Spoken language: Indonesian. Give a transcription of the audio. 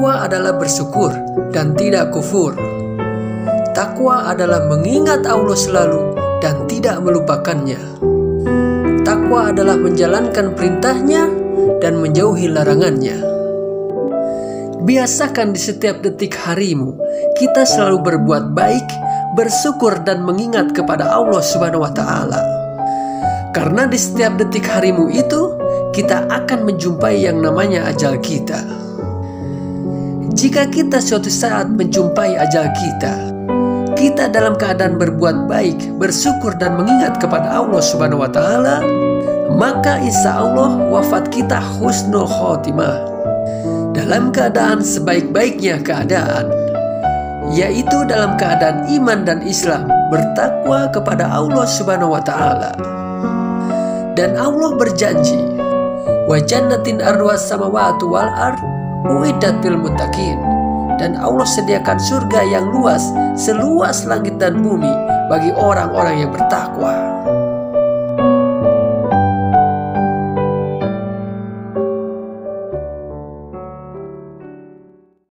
Takwa adalah bersyukur dan tidak kufur. Takwa adalah mengingat Allah selalu dan tidak melupakannya. Takwa adalah menjalankan perintahnya dan menjauhi larangannya. Biasakan di setiap detik harimu, kita selalu berbuat baik, bersyukur dan mengingat kepada Allah Subhanahu wa taala. Karena di setiap detik harimu itu, kita akan menjumpai yang namanya ajal kita. Jika kita suatu saat menjumpai ajal kita, kita dalam keadaan berbuat baik, bersyukur dan mengingat kepada Allah Subhanahu wa taala, maka insya Allah wafat kita husnul khotimah. Dalam keadaan sebaik-baiknya keadaan yaitu dalam keadaan iman dan Islam bertakwa kepada Allah Subhanahu wa taala. Dan Allah berjanji wa jannatin arwas samawati wal ard uiddat lil muttaqin dan Allah sediakan surga yang luas seluas langit dan bumi bagi orang-orang yang bertakwa.